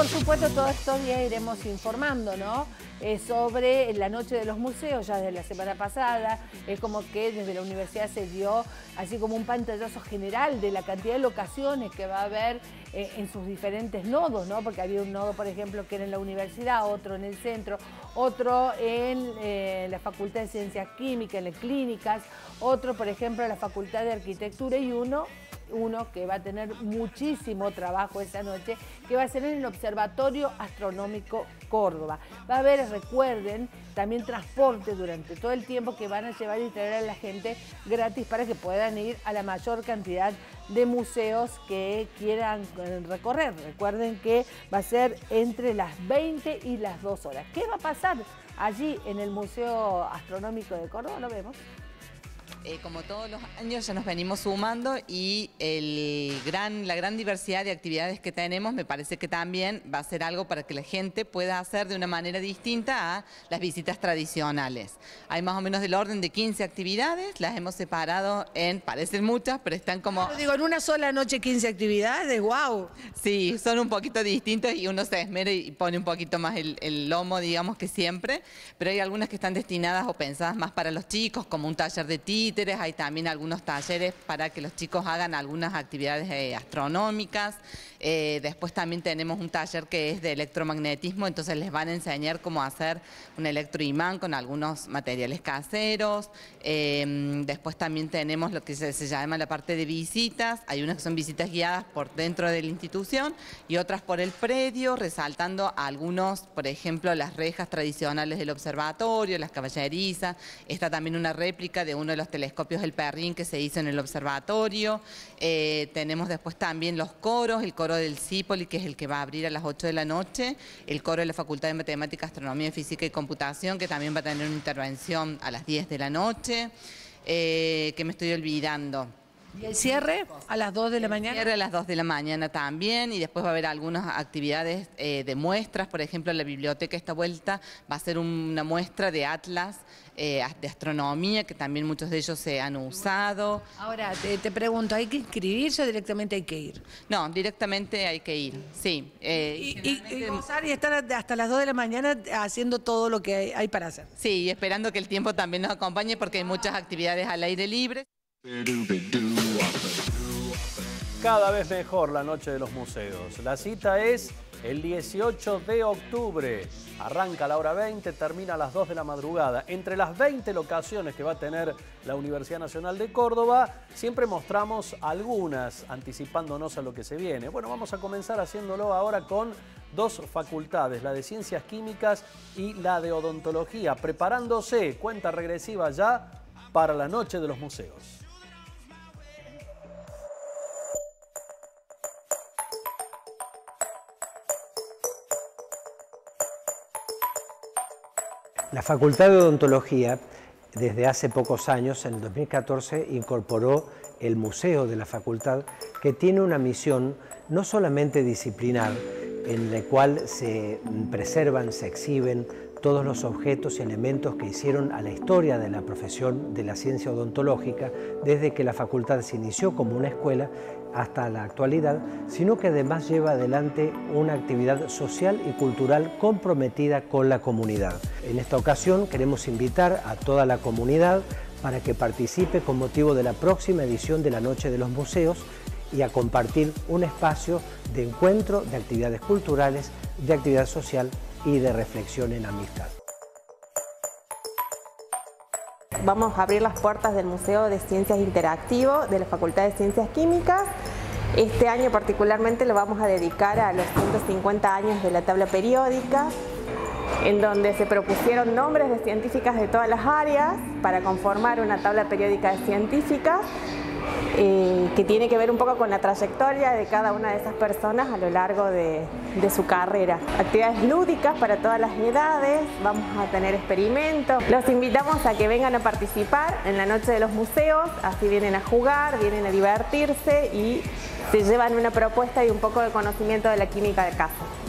por supuesto todos estos días iremos informando, ¿no? Eh, sobre la noche de los museos, ya desde la semana pasada, es como que desde la universidad se dio así como un pantallazo general de la cantidad de locaciones que va a haber eh, en sus diferentes nodos, ¿no? Porque había un nodo, por ejemplo, que era en la universidad, otro en el centro, otro en eh, la Facultad de Ciencias Químicas, en las clínicas, otro, por ejemplo, en la Facultad de Arquitectura y uno uno que va a tener muchísimo trabajo esa noche, que va a ser en el Observatorio Astronómico Córdoba. Va a haber, recuerden, también transporte durante todo el tiempo que van a llevar y traer a la gente gratis para que puedan ir a la mayor cantidad de museos que quieran recorrer. Recuerden que va a ser entre las 20 y las 2 horas. ¿Qué va a pasar allí en el Museo Astronómico de Córdoba? Lo vemos. Eh, como todos los años ya nos venimos sumando y el gran, la gran diversidad de actividades que tenemos me parece que también va a ser algo para que la gente pueda hacer de una manera distinta a las visitas tradicionales. Hay más o menos del orden de 15 actividades, las hemos separado en, parecen muchas, pero están como... digo, en una sola noche 15 actividades, wow. Sí, son un poquito distintas y uno se esmera y pone un poquito más el, el lomo, digamos que siempre, pero hay algunas que están destinadas o pensadas más para los chicos, como un taller de ti hay también algunos talleres para que los chicos hagan algunas actividades eh, astronómicas. Eh, después también tenemos un taller que es de electromagnetismo, entonces les van a enseñar cómo hacer un electroimán con algunos materiales caseros. Em, después también tenemos lo que se, llama la parte de visitas. Hay unas que son visitas guiadas por dentro de la institución y otras por el predio, resaltando algunos, por ejemplo, las rejas tradicionales del observatorio, las caballerizas. Está también una réplica de uno de los telescopios del Perrín que se hizo en el observatorio. Eh, tenemos después también los coros, el coro del CIPOLI, que es el que va a abrir a las 8 de la noche, el coro de la Facultad de Matemática, Astronomía, Física y Computación, que también va a tener una intervención a las 10 de la noche, eh, que me estoy olvidando. ¿Y el cierre a las 2 de la mañana? El cierre a las 2 de la mañana también y después va a haber algunas actividades eh, de muestras, por ejemplo, la biblioteca esta vuelta va a ser una muestra de atlas eh, de astronomía, que también muchos de ellos se han usado. Ahora, te, pregunto, ¿hay que inscribirse o directamente hay que ir? No, directamente hay que ir, sí. Eh, y, y, estar hasta las 2 de la mañana haciendo todo lo que hay para hacer. Sí, y esperando que el tiempo también nos acompañe porque hay muchas actividades al aire libre. Cada vez mejor la noche de los museos. La cita es el 18 de octubre. Arranca a la hora 20, termina a las 2 de la madrugada. Entre las 20 locaciones que va a tener la Universidad Nacional de Córdoba, siempre mostramos algunas anticipándonos a lo que se viene. Bueno, vamos a comenzar haciéndolo ahora con dos facultades, la de Ciencias Químicas y la de Odontología, preparándose, cuenta regresiva ya, para la noche de los museos. La Facultad de Odontología, desde hace pocos años, en el 2014, incorporó el Museo de la Facultad, que tiene una misión no solamente disciplinar, en la cual se preservan, se exhiben todos los objetos y elementos que hicieron a la historia de la profesión de la ciencia odontológica desde que la facultad se inició como una escuela hasta la actualidad, sino que además lleva adelante una actividad social y cultural comprometida con la comunidad. En esta ocasión queremos invitar a toda la comunidad para que participe con motivo de la próxima edición de la Noche de los Museos y a compartir un espacio de encuentro, de actividades culturales, de actividad social y de reflexión en amistad. Vamos a abrir las puertas del Museo de Ciencias Interactivo de la Facultad de Ciencias Químicas. Este año particularmente lo vamos a dedicar a los 150 años de la tabla periódica, en donde se propusieron nombres de científicas de todas las áreas para conformar una tabla periódica de científicas eh, que tiene que ver un poco con la trayectoria de cada una de esas personas a lo largo de, de, su carrera. Actividades lúdicas para todas las edades, vamos a tener experimentos. Los invitamos a que vengan a participar en la noche de los museos, así vienen a jugar, vienen a divertirse y se llevan una propuesta y un poco de conocimiento de la química de casa.